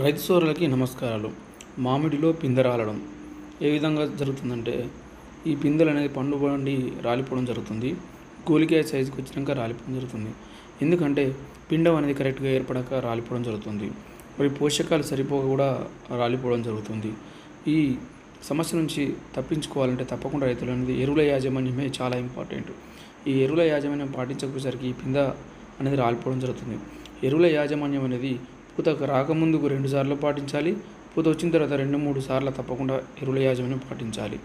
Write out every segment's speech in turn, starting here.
రైతు సోదరులకి నమస్కారాలు. మామిడిలో పిందె రాలడం. ఏ విధంగా జరుగుతుందంటే ఈ పిందెలు అనేది పండు పండి రాలిపోవడం జరుగుతుంది. గోలికాయ సైజుకి వచ్చినాక రాలిపోవడం జరుగుతుంది. ఎందుకంటే పిండం అనేది కరెక్ట్గా ఏర్పడక రాలిపోవడం జరుగుతుంది. మరి పోషకాలు సరిపోక కూడా రాలిపోవడం జరుగుతుంది. ఈ సమస్య నుంచి తప్పించుకోవాలంటే తప్పకుండా రైతులు అనేది ఎరువుల యాజమాన్యమే చాలా ఇంపార్టెంట్. ఈ ఎరువుల యాజమాన్యం పాటించకపోయేసరికి ఈ పింద అనేది రాలిపోవడం జరుగుతుంది. ఎరువుల యాజమాన్యం అనేది పూతకు రాకముందుకు రెండు సార్లు పాటించాలి పూత వచ్చిన తర్వాత రెండు మూడు సార్లు తప్పకుండా ఎరువుల యాజమాన్యం పాటించాలి.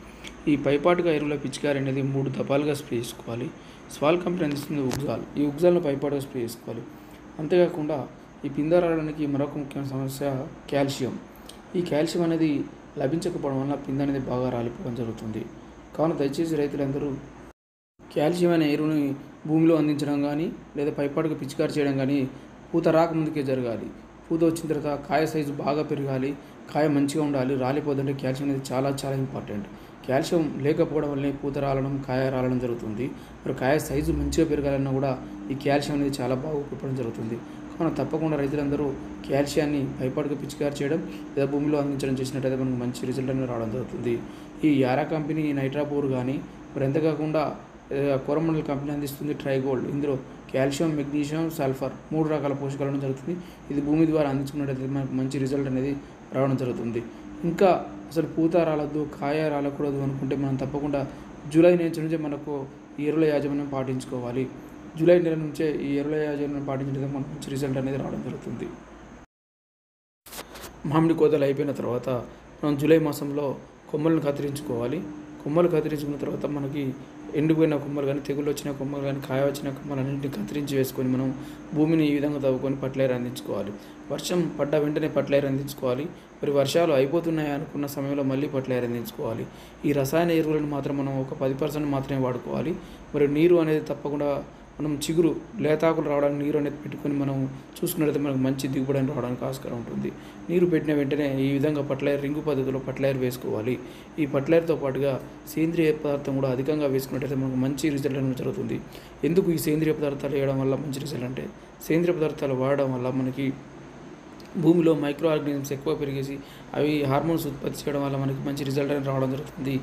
ఈ పైపాటుగా ఎరువుల పిచికారి అనేది మూడు దఫాలుగా స్ప్రే చేసుకోవాలి. స్వాల్ కంపెనీ అందిస్తుంది ఉగ్జాల్. ఈ ఉగ్జాల్ను పైపాటుగా స్ప్రే చేసుకోవాలి. అంతేకాకుండా ఈ పింద రావడానికి మరొక ముఖ్యమైన సమస్య కాల్షియం. ఈ కాల్షియం అనేది లభించకపోవడం వల్ల పింద అనేది బాగా రాలిపోవడం జరుగుతుంది. కావున దయచేసి రైతులందరూ కాల్షియం అనే ఎరువుని భూమిలో అందించడం కానీ లేదా పైపాటుగా పిచికారి చేయడం కానీ పూత రాకముందుకే జరగాలి. పూత వచ్చిన తర్వాత కాయ సైజు బాగా పెరగాలి కాయ మంచిగా ఉండాలి రాలిపోదంటే కాల్షియం అనేది చాలా చాలా ఇంపార్టెంట్. కాల్షియం లేకపోవడం వల్లనే పూత రాలడం కాయ రాలడం జరుగుతుంది. మరి కాయ సైజు మంచిగా పెరగాలన్నా కూడా ఈ కాల్షియం అనేది చాలా బాగా ఉపయోగపడడం జరుగుతుంది. కావున తప్పకుండా రైతులందరూ కాల్షియాన్ని పైపాటుగా పిచికారి చేయడం లేదా భూమిలో అందించడం చేసినట్టయితే మనకు మంచి రిజల్ట్ అనేది రావడం జరుగుతుంది. ఈ యారా కంపెనీ నైట్రాపూర్ కానీ మరి ఎంత కాకుండా కోరమండల్ కంపెనీ అందిస్తుంది ట్రైగోల్డ్. ఇందులో కాల్షియం మెగ్నీషియం సల్ఫర్ మూడు రకాల పోషకాలను జరుగుతుంది. ఇది భూమి ద్వారా అందించుకున్నట్టయితే మనకు మంచి రిజల్ట్ అనేది రావడం జరుగుతుంది. ఇంకా అసలు పూత రాలద్దు కాయ రాలకూడదు అనుకుంటే మనం తప్పకుండా జూలై నెల నుంచే మనకు ఈ ఎరువుల యాజమాన్యం పాటించుకోవాలి. జూలై నెల నుంచే ఈ ఎరువుల యాజమాన్యం పాటించడం మనకు మంచి రిజల్ట్ అనేది రావడం జరుగుతుంది. మామిడి కోతలు అయిపోయిన తర్వాత మనం జూలై మాసంలో కొమ్మలను కత్తిరించుకోవాలి. కొమ్మలు కత్తిరించుకున్న తర్వాత మనకి ఎండిపోయిన కొమ్మలు కానీ తెగుళ్ళు వచ్చిన కొమ్మలు కానీ కాయ వచ్చిన కొమ్మలు అన్నింటిని కత్తిరించి వేసుకొని మనం భూమిని ఈ విధంగా తవ్వుకొని పట్లైర్ అందించుకోవాలి. వర్షం పడ్డ వెంటనే పట్లైర్ అందించుకోవాలి. మరి వర్షాలు అయిపోతున్నాయి అనుకున్న సమయంలో మళ్ళీ పట్లైర్ అందించుకోవాలి. ఈ రసాయన ఎరువులను మాత్రం మనం ఒక పది పర్సెంట్ మాత్రమే వాడుకోవాలి. మరి నీరు అనేది తప్పకుండా మనం చిగురు లేతాకులు రావడానికి నీరు అనేది పెట్టుకొని మనం చూసుకున్నట్లయితే మనకు మంచి దిగుబడి రావడానికి ఆస్కారం ఉంటుంది. నీరు పెట్టిన వెంటనే ఈ విధంగా పట్లైర్ రింగు పద్ధతిలో పట్లైర్ వేసుకోవాలి. ఈ పట్లైర్తో పాటుగా సేంద్రియ పదార్థం కూడా అధికంగా వేసుకున్నట్లయితే మనకు మంచి రిజల్ట్ అనేది జరుగుతుంది. ఎందుకు ఈ సేంద్రియ పదార్థాలు వేయడం వల్ల మంచి రిజల్ట్ అంటే? సేంద్రియ పదార్థాలు వాడడం వల్ల మనకి భూమిలో మైక్రో ఆర్గానిజమ్స్ ఎక్కువ పెరిగేసి అవి హార్మోన్స్ ఉత్పత్తి చేయడం వల్ల మనకి మంచి రిజల్ట్ అనేది రావడం జరుగుతుంది.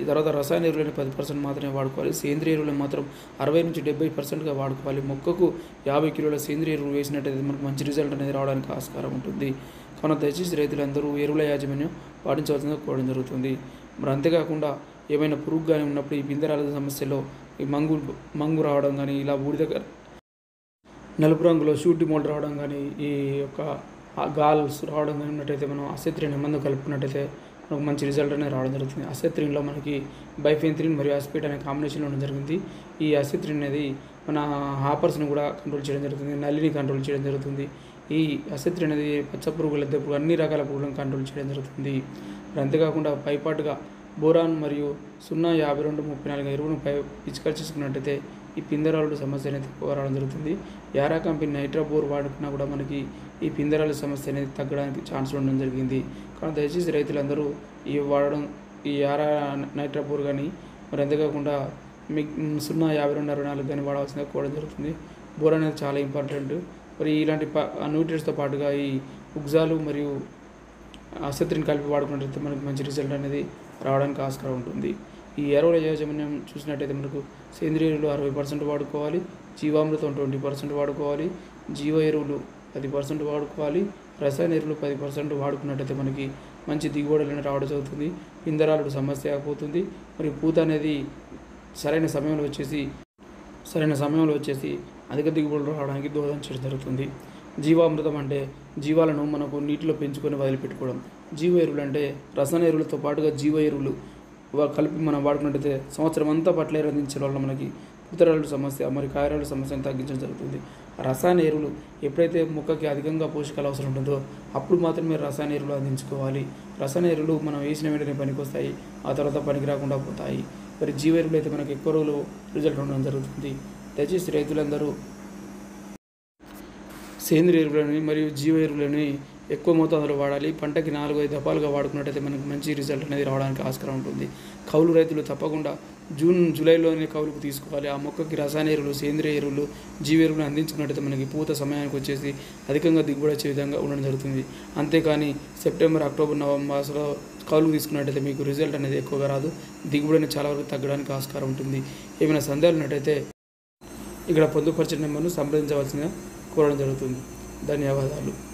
ఈ తర్వాత రసాయన ఎరువులని పది పర్సెంట్ మాత్రమే వాడుకోవాలి. సేంద్రియ ఎరువులను మాత్రం అరవై నుంచి డెబ్బై పర్సెంట్గా వాడుకోవాలి. మొక్కకు యాభై కిలోల సేంద్రియ ఎరువులు వేసినట్టయితే మనకు మంచి రిజల్ట్ అనేది రావడానికి ఆస్కారం ఉంటుంది. కావున దయచేసి రైతులందరూ ఎరువుల యాజమాన్యం పాటించవలసిందిగా కోరడం జరుగుతుంది. మరి అంతేకాకుండా ఏమైనా పురుగు కానీ ఉన్నప్పుడు ఈ పిందరాల సమస్యలో ఈ మంగు మంగు రావడం కానీ ఇలా బూడిద నలుపు రంగులో షూటి మోడ్ రావడం కానీ ఈ యొక్క గాల్స్ రావడం కానీ ఉన్నట్టయితే మనం అసెత్రిన్ మందు కలుపుకున్నట్టయితే మనకు మంచి రిజల్ట్ అనేది రావడం జరుగుతుంది. అసెత్రిన్లో మనకి బైఫెంత్రిన్ మరియు అస్పేట్ అనే కాంబినేషన్లో ఉండడం జరిగింది. ఈ అసెత్రిన్ అనేది మన హాపర్స్ని కూడా కంట్రోల్ చేయడం జరుగుతుంది. నల్లిని కంట్రోల్ చేయడం జరుగుతుంది. ఈ అసెత్రిన్ అనేది పచ్చ పురుగులు దెబ్బలు అన్ని రకాల పురుగులను కంట్రోల్ చేయడం జరుగుతుంది. మరి అంతేకాకుండా పైపాటుగా బోరాన్ మరియు సున్నా యాభై రెండు ముప్పై నాలుగు ఎరువును పై పిచికారి చేసుకున్నట్టయితే ఈ పిందరాలు సమస్య అనేది రావడం జరుగుతుంది. యారా కంపెనీ నైట్రాబోర్ వాడుకున్నా కూడా మనకి ఈ పిందరాల సమస్య అనేది తగ్గడానికి ఛాన్స్ ఉండడం జరిగింది. కానీ దయచేసి రైతులందరూ ఈ వాడడం ఈ యారా నైట్రాబోర్ కానీ మరి అంతేకాకుండా మీ సున్నా యాభై రెండు అరవై నాలుగు కానీ వాడవలసిందిగా కోవడం జరుగుతుంది. బోర్ అనేది చాలా ఇంపార్టెంట్. మరి ఇలాంటి ప పాటుగా ఈ ఉగ్జాలు మరియు అసత్రిని కలిపి వాడుకున్నట్లయితే మనకి మంచి రిజల్ట్ అనేది రావడానికి ఆస్కారం ఉంటుంది. ఈ ఎరువుల యాజమాన్యం చూసినట్టయితే మనకు సేంద్రియ ఎరువులు అరవై పర్సెంట్ వాడుకోవాలి జీవామృతం ట్వంటీ పర్సెంట్ వాడుకోవాలి జీవ ఎరువులు పది పర్సెంట్ వాడుకోవాలి రసాయన ఎరువులు పది పర్సెంట్ వాడుకున్నట్టయితే మనకి మంచి దిగుబడులు రావడం జరుగుతుంది పిందరాలు సమస్య అయిపోతుంది మరియు పూత అనేది సరైన సమయంలో వచ్చేసి సరైన సమయంలో వచ్చేసి అధిక దిగుబడులు రావడానికి దోహదం చేయడం జరుగుతుంది. జీవామృతం అంటే జీవాలను మనకు నీటిలో పెంచుకొని వదిలిపెట్టుకోవడం. జీవ ఎరువులు అంటే రసాయన ఎరువులతో పాటుగా జీవ ఎరువులు కలిపి మనం వాడుకున్నట్టయితే సంవత్సరం అంతా పట్ల అందించడం వల్ల మనకి పుతరాలు సమస్య మరి కాయరాల సమస్యను తగ్గించడం జరుగుతుంది. రసాయన ఎరువులు ఎప్పుడైతే మొక్కకి అధికంగా పోషకాలు అవసరం ఉంటుందో అప్పుడు మాత్రమే రసాయన ఎరువులు అందించుకోవాలి. రసాయన ఎరువులు మనం వేసిన వెంటనే పనికొస్తాయి ఆ తర్వాత పనికి రాకుండా పోతాయి. మరి జీవ ఎరువులు అయితే మనకి ఎక్కువ రోజులు రిజల్ట్ ఉండడం జరుగుతుంది. దయచేసి రైతులందరూ సేంద్రియ ఎరువులని మరియు జీవ ఎరువులని ఎక్కువ మోతాదులో వాడాలి. పంటకి నాలుగు ఐదు దఫాలుగా వాడుకున్నట్టయితే మనకి మంచి రిజల్ట్ అనేది రావడానికి ఆస్కారం ఉంటుంది. కౌలు రైతులు తప్పకుండా జూన్ జూలైలోనే కౌలుకు తీసుకోవాలి. ఆ మొక్కకి రసాయన ఎరువులు సేంద్రియ ఎరువులు జీవ ఎరువులు అందించుకున్నట్టయితే మనకి పూత సమయానికి వచ్చేసి అధికంగా దిగుబడి వచ్చే విధంగా ఉండడం జరుగుతుంది. అంతేకాని సెప్టెంబర్ అక్టోబర్ నవంబర్ మాసంలో కౌలుకు తీసుకున్నట్టయితే మీకు రిజల్ట్ అనేది ఎక్కువగా రాదు. దిగుబడిని చాలా వరకు తగ్గడానికి ఆస్కారం ఉంటుంది. ఏమైనా సందేహాలు ఉన్నట్టయితే ఇక్కడ పొందుపరిచిన నెంబర్ను సంప్రదించవలసిందిగా కోరడం జరుగుతుంది. ధన్యవాదాలు.